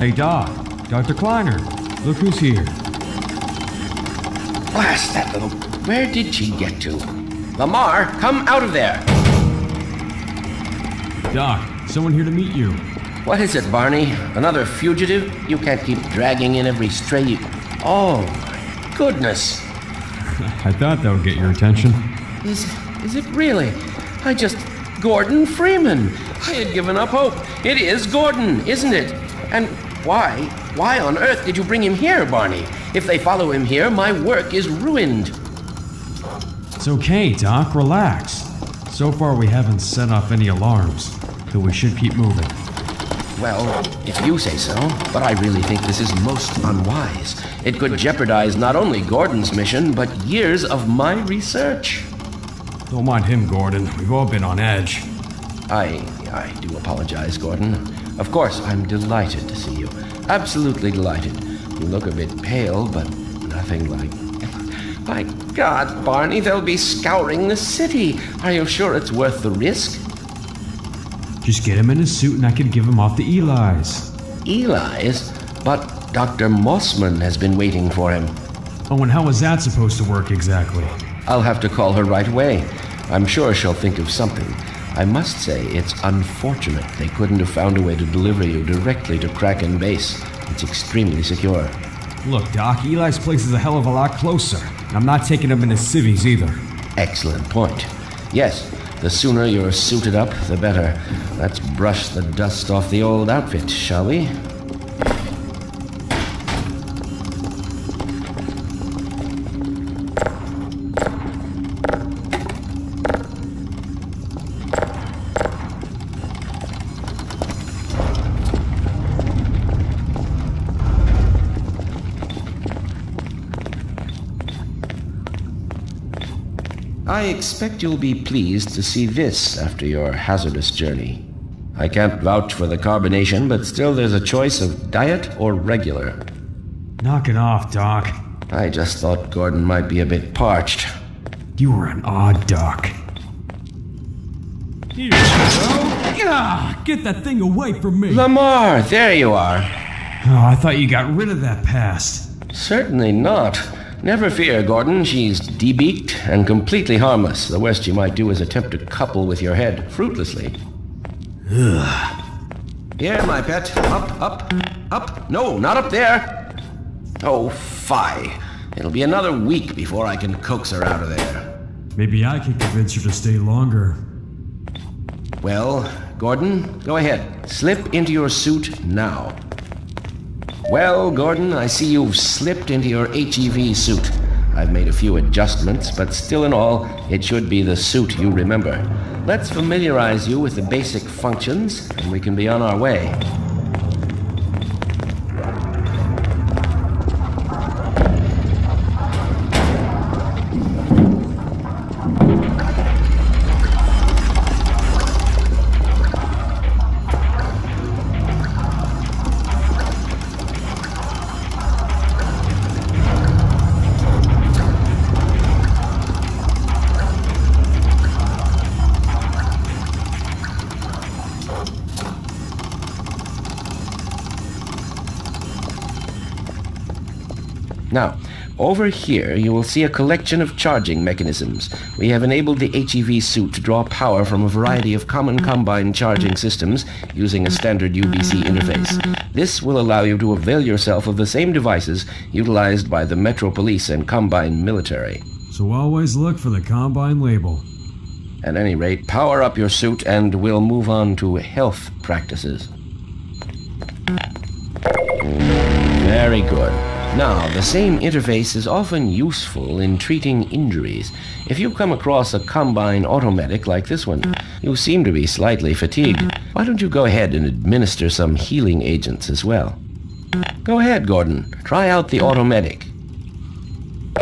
Hey, Doc. Dr. Kleiner. Look who's here. Blast that little. Where did she get to? Lamar, come out of there! Doc, someone here to meet you. What is it, Barney? Another fugitive? You can't keep dragging in every stray. You... Oh, my goodness. I thought that would get your attention. Is is it really? I just Gordon Freeman. I had given up hope. It is Gordon, isn't it? And why? Why on earth did you bring him here, Barney? If they follow him here, my work is ruined. It's okay, Doc. Relax. So far, we haven't set off any alarms, but we should keep moving. Well, if you say so, but I really think this is most unwise. It could jeopardize not only Gordon's mission, but years of my research. Don't mind him, Gordon. We've all been on edge. I I do apologize, Gordon. Of course, I'm delighted to see you. Absolutely delighted. You look a bit pale, but nothing like. My God, Barney, they'll be scouring the city. Are you sure it's worth the risk? Just get him in a suit and I can give him off to Eli's. Eli's? But Dr. Mossman has been waiting for him. Oh, and how is that supposed to work exactly? I'll have to call her right away. I'm sure she'll think of something. I must say, it's unfortunate they couldn't have found a way to deliver you directly to Kraken Base. It's extremely secure. Look, Doc, Eli's place is a hell of a lot closer. And I'm not taking him in his civvies either. Excellent point. Yes, the sooner you're suited up, the better. Let's brush the dust off the old outfit, shall we? Expect you'll be pleased to see this after your hazardous journey. I can't vouch for the carbonation, but still there's a choice of diet or regular. Knock it off, Doc. I just thought Gordon might be a bit parched. You were an odd duck. Here you go. Ah, get that thing away from me. Lamar, there you are. Oh, I thought you got rid of that past. Certainly not. Never fear, Gordon. She's debeaked and completely harmless. The worst she might do is attempt to couple with your head fruitlessly. Here, my pet. Up, up, up. No, not up there. Oh, fie. It'll be another week before I can coax her out of there. Maybe I can convince her to stay longer. Well, Gordon, go ahead. Slip into your suit now. Well, Gordon, I see you've slipped into your HEV suit. I've made a few adjustments, but still in all, it should be the suit you remember. Let's familiarize you with the basic functions, and we can be on our way. Over here you will see a collection of charging mechanisms. We have enabled the HEV suit to draw power from a variety of common combine charging systems using a standard UBC interface. This will allow you to avail yourself of the same devices utilized by the Metro Police and Combine military. So always look for the Combine label. At any rate, power up your suit and we'll move on to health practices. Very good. Now, the same interface is often useful in treating injuries. If you come across a Combine automedic like this one, you seem to be slightly fatigued. Why don't you go ahead and administer some healing agents as well? Go ahead, Gordon. Try out the automedic.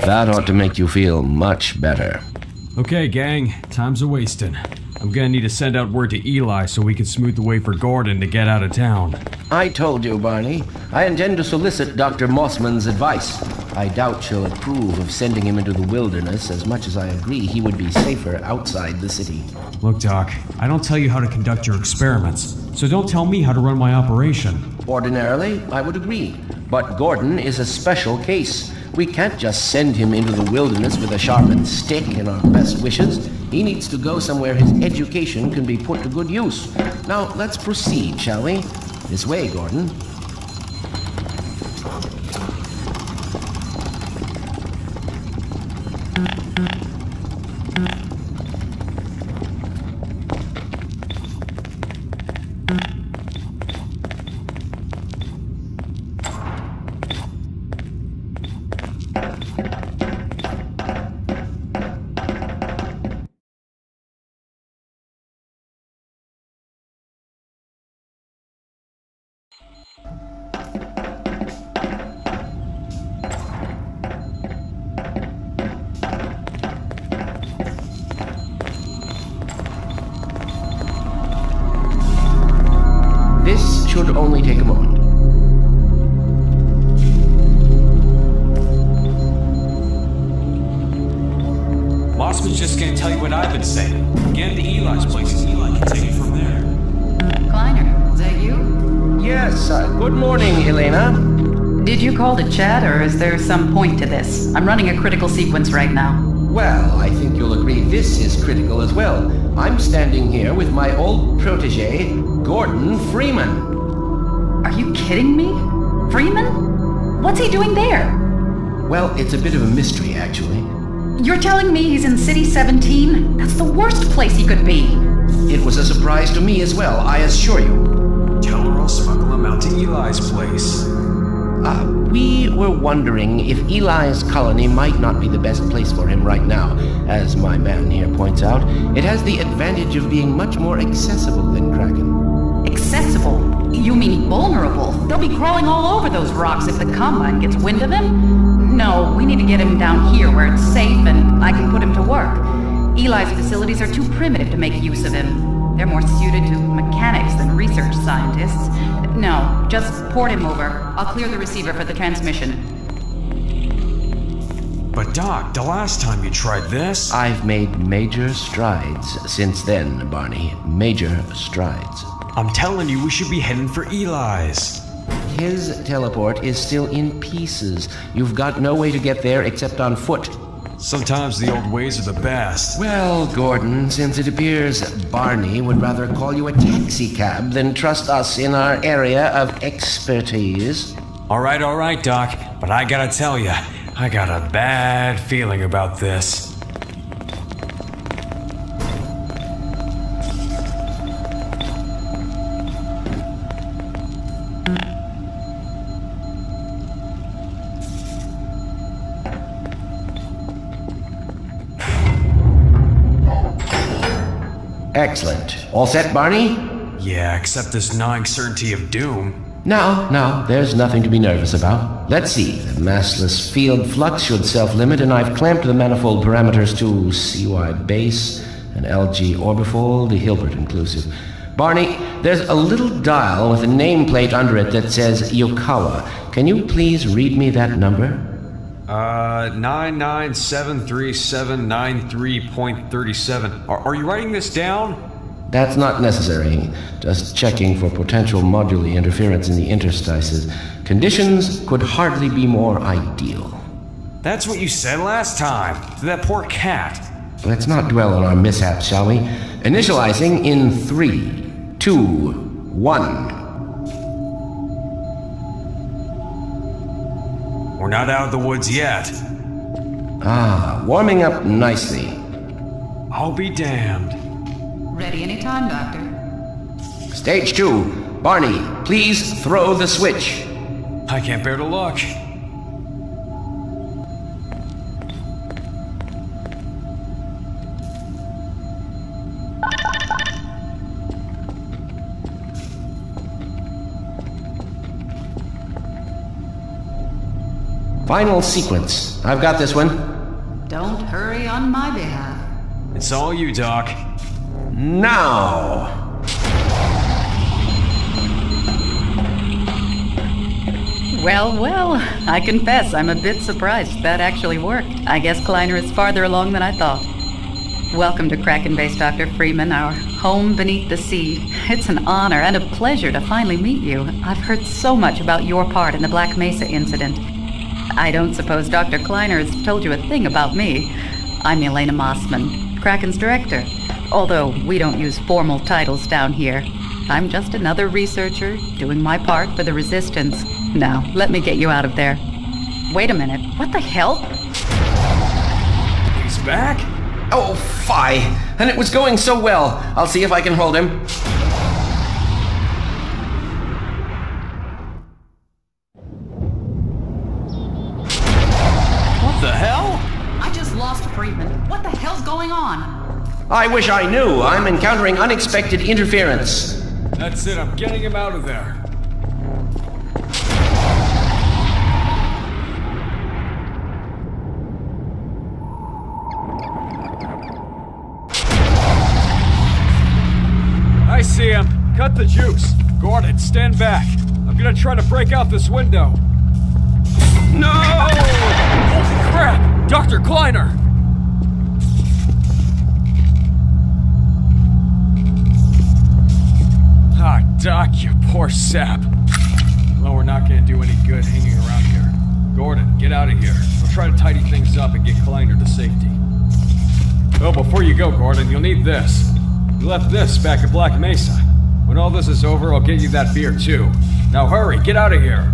That ought to make you feel much better. Okay, gang, time's a wasting. I'm gonna need to send out word to Eli so we can smooth the way for Gordon to get out of town. I told you, Barney. I intend to solicit Dr. Mossman's advice. I doubt she'll approve of sending him into the wilderness as much as I agree he would be safer outside the city. Look, Doc, I don't tell you how to conduct your experiments, so don't tell me how to run my operation. Ordinarily, I would agree. But Gordon is a special case. We can't just send him into the wilderness with a sharpened stick and our best wishes. He needs to go somewhere his education can be put to good use. Now, let's proceed, shall we? This way, Gordon. This? I'm running a critical sequence right now. Well, I think you'll agree this is critical as well. I'm standing here with my old protege, Gordon Freeman. Are you kidding me? Freeman? What's he doing there? Well, it's a bit of a mystery, actually. You're telling me he's in City 17? That's the worst place he could be. It was a surprise to me as well, I assure you. Tell her I'll smuggle him out to Eli's place. Uh, we were wondering if Eli's colony might not be the best place for him right now. As my man here points out, it has the advantage of being much more accessible than Kraken. Accessible? You mean vulnerable? They'll be crawling all over those rocks if the Combine gets wind of them? No, we need to get him down here where it's safe and I can put him to work. Eli's facilities are too primitive to make use of him. They're more suited to mechanics than research scientists. No, just port him over. I'll clear the receiver for the transmission. But Doc, the last time you tried this, I've made major strides since then, Barney. Major strides. I'm telling you, we should be heading for Eli's. His teleport is still in pieces. You've got no way to get there except on foot. Sometimes the old ways are the best. Well, Gordon, since it appears Barney would rather call you a taxicab than trust us in our area of expertise. All right, all right, Doc, but I gotta tell you, I got a bad feeling about this. All set, Barney? Yeah, except this gnawing certainty of doom. No, no, there's nothing to be nervous about. Let's see. The massless field flux should self-limit, and I've clamped the manifold parameters to CY base and LG orbifold, the Hilbert inclusive. Barney, there's a little dial with a nameplate under it that says Yukawa. Can you please read me that number? Uh, 9973793.37. Are, are you writing this down? That's not necessary. Just checking for potential moduli interference in the interstices. Conditions could hardly be more ideal. That's what you said last time, to that poor cat. Let's not dwell on our mishaps, shall we? Initializing in three, two, one. We're not out of the woods yet. Ah, warming up nicely. I'll be damned. Ready anytime, Doctor. Stage two. Barney, please throw the switch. I can't bear to look. Final sequence. I've got this one. Don't hurry on my behalf. It's all you, Doc. Now. Well, well, I confess I'm a bit surprised that actually worked. I guess Kleiner is farther along than I thought. Welcome to Kraken Base, Dr. Freeman, our home beneath the sea. It's an honor and a pleasure to finally meet you. I've heard so much about your part in the Black Mesa incident. I don't suppose Dr. Kleiner has told you a thing about me. I'm Elena Mossman, Kraken's director. Although we don't use formal titles down here. I'm just another researcher doing my part for the Resistance. Now, let me get you out of there. Wait a minute. What the hell? He's back? Oh, fie! And it was going so well. I'll see if I can hold him. What the hell? I just lost Freeman. What the hell's going on? I wish I knew. I'm encountering unexpected interference. That's it, I'm getting him out of there. I see him. Cut the juice. Gordon, stand back. I'm gonna try to break out this window. No! Holy crap! Dr. Kleiner! Ah, Doc, you poor sap. Well, we're not gonna do any good hanging around here. Gordon, get out of here. We'll try to tidy things up and get Kleiner to safety. Oh, before you go, Gordon, you'll need this. You left this back at Black Mesa. When all this is over, I'll get you that beer, too. Now hurry, get out of here.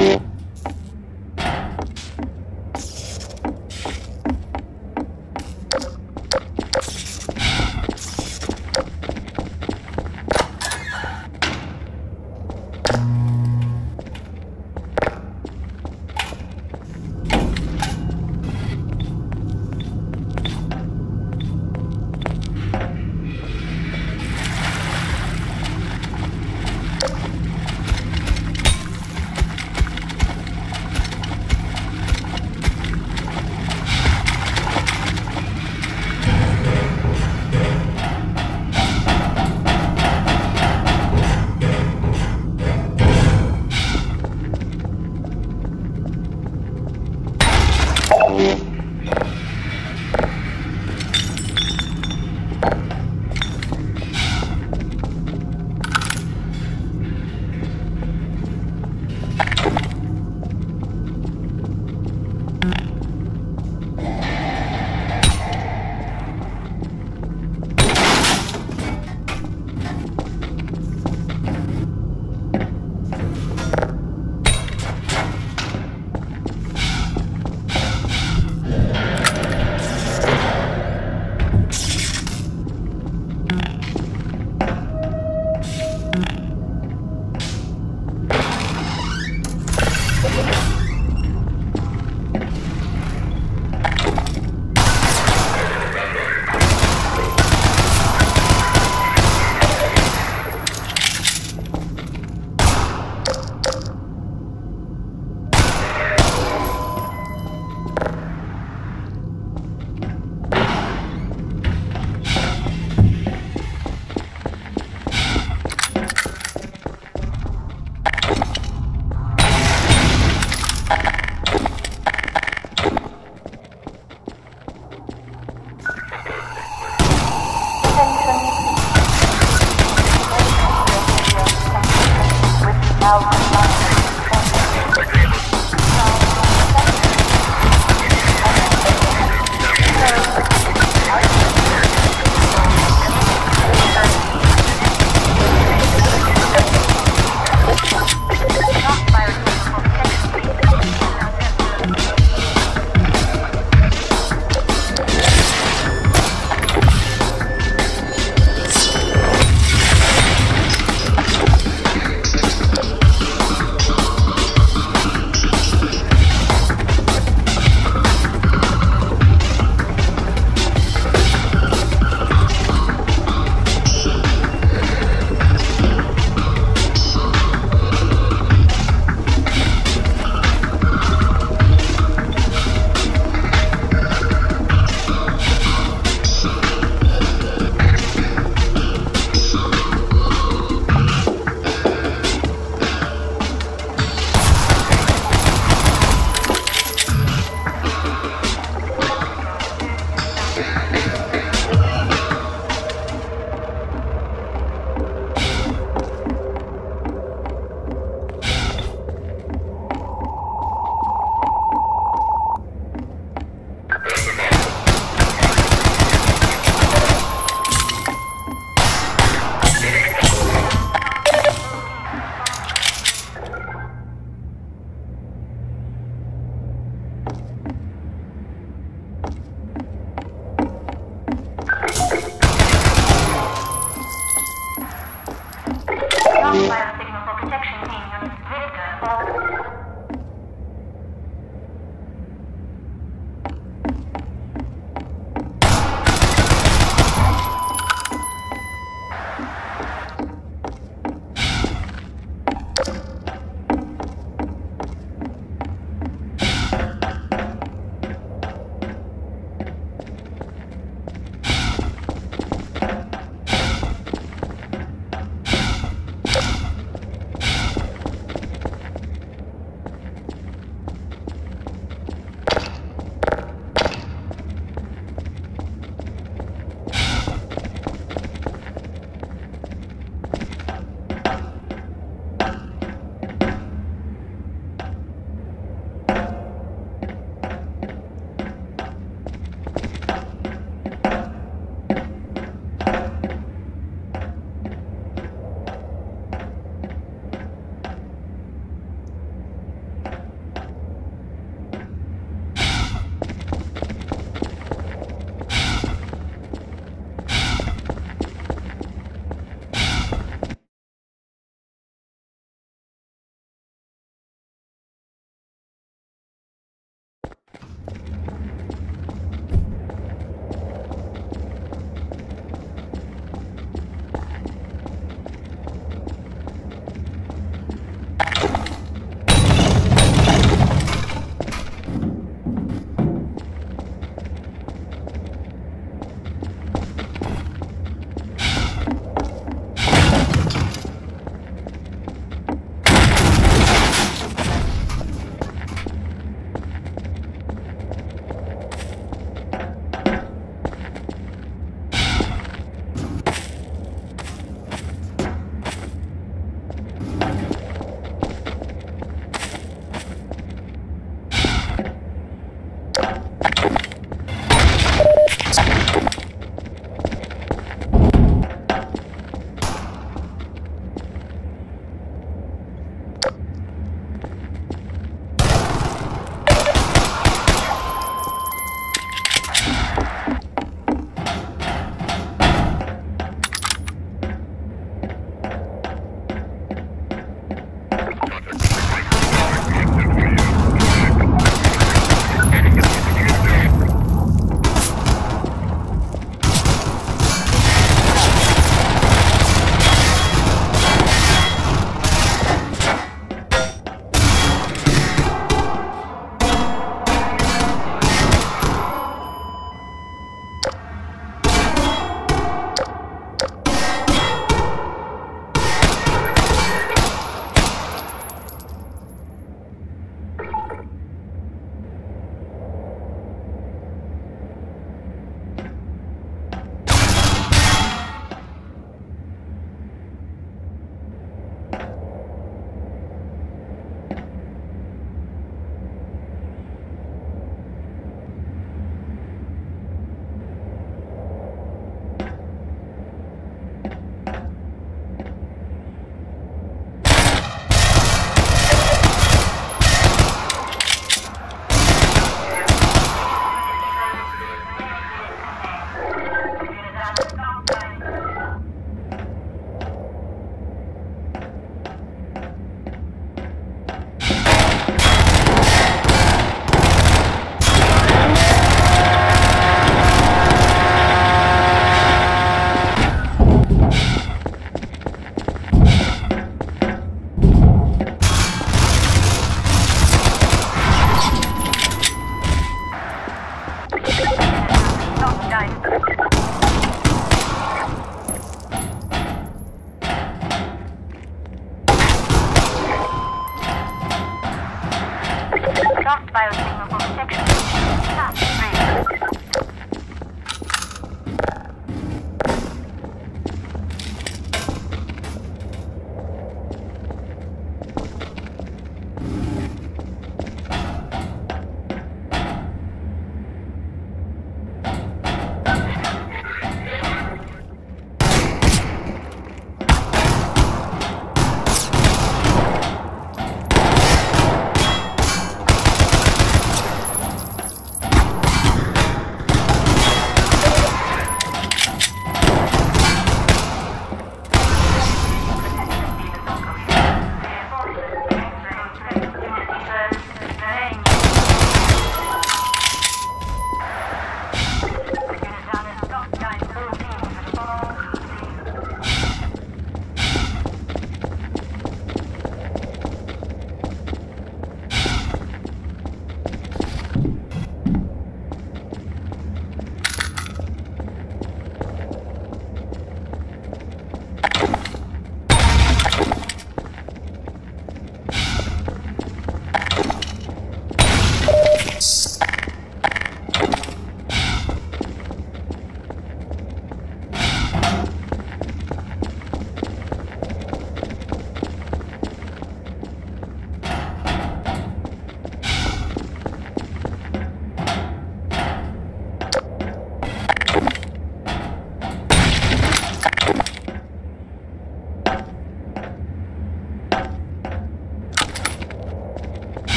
Yeah.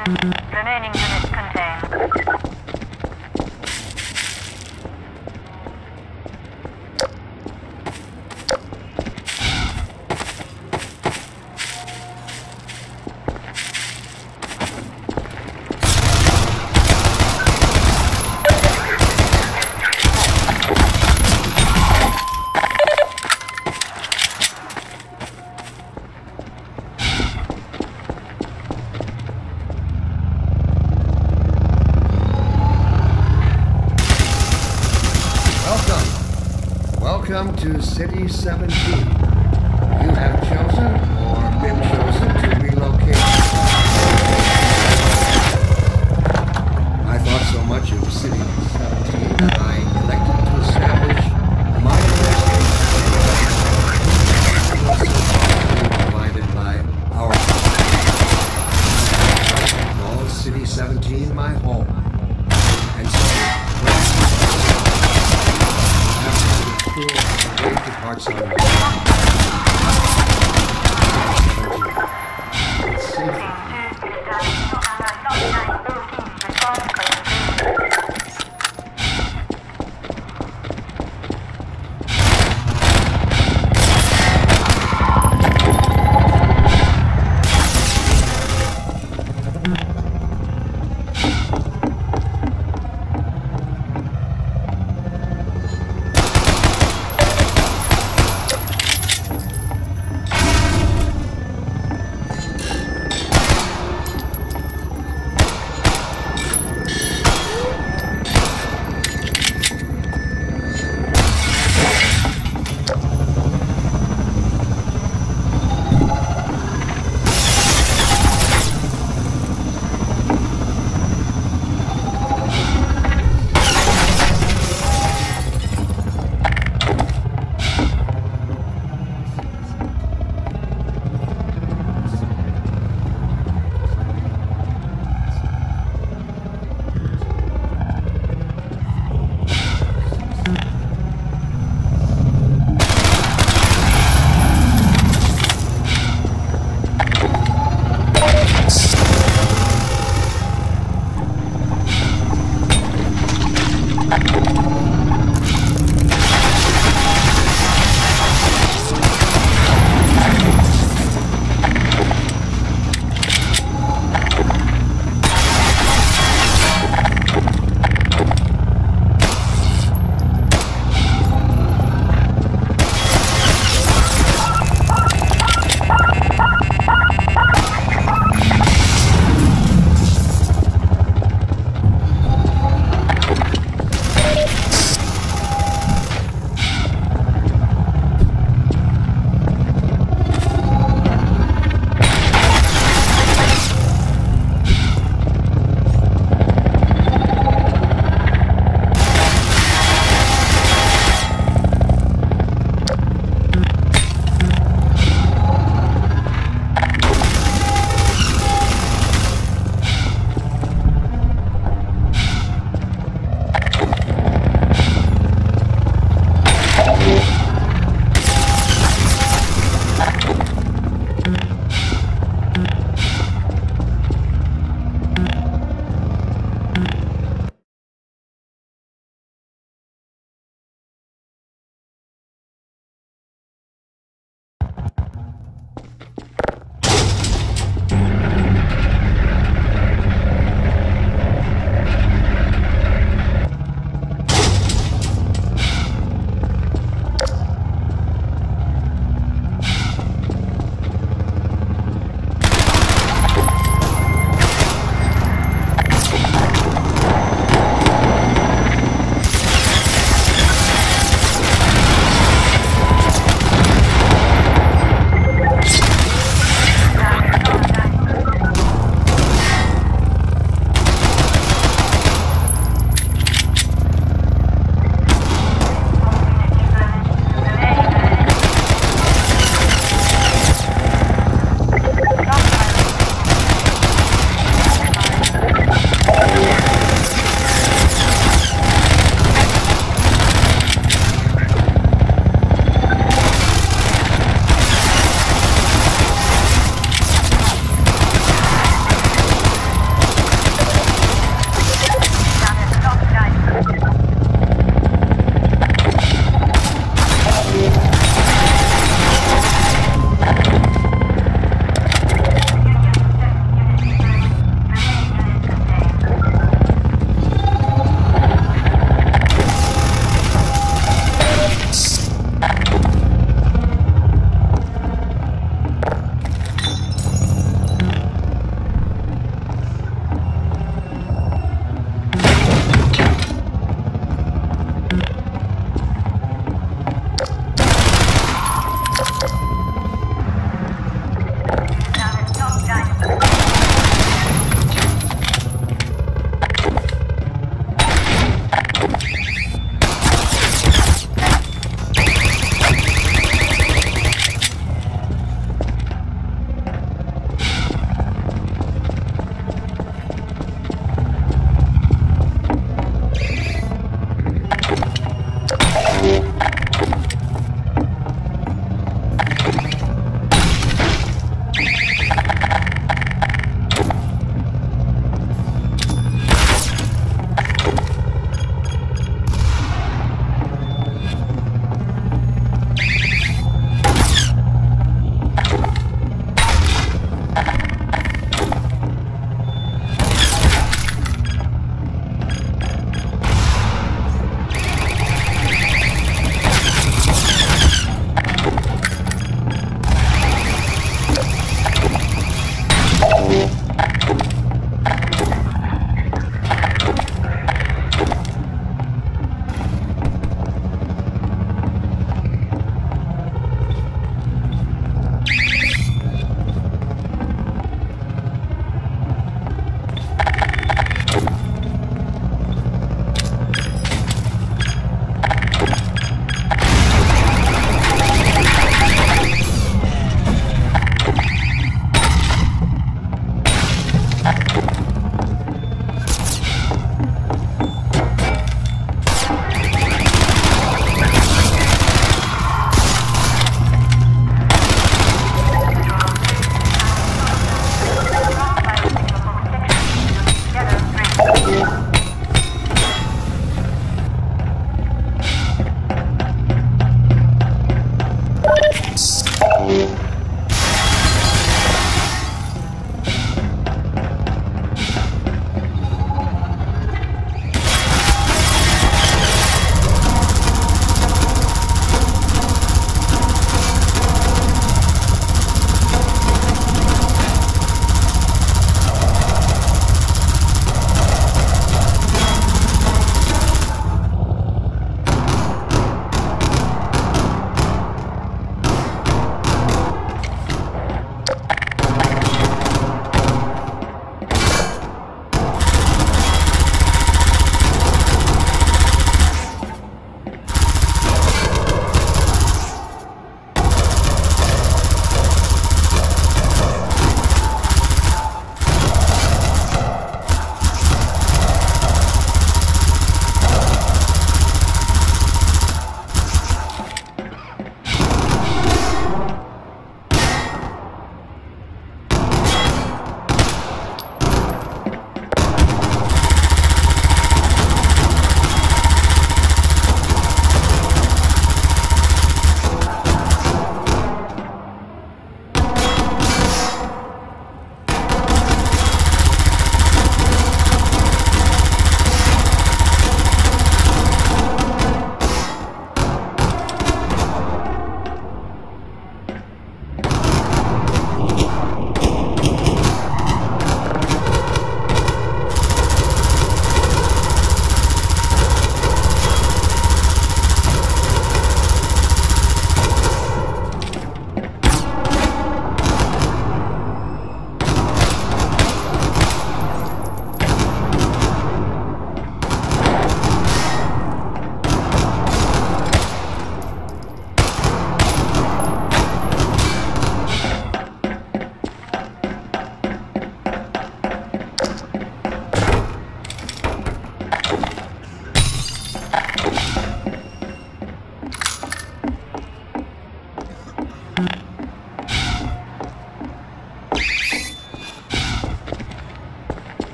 Welcome to City 17.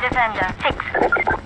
Defender 6.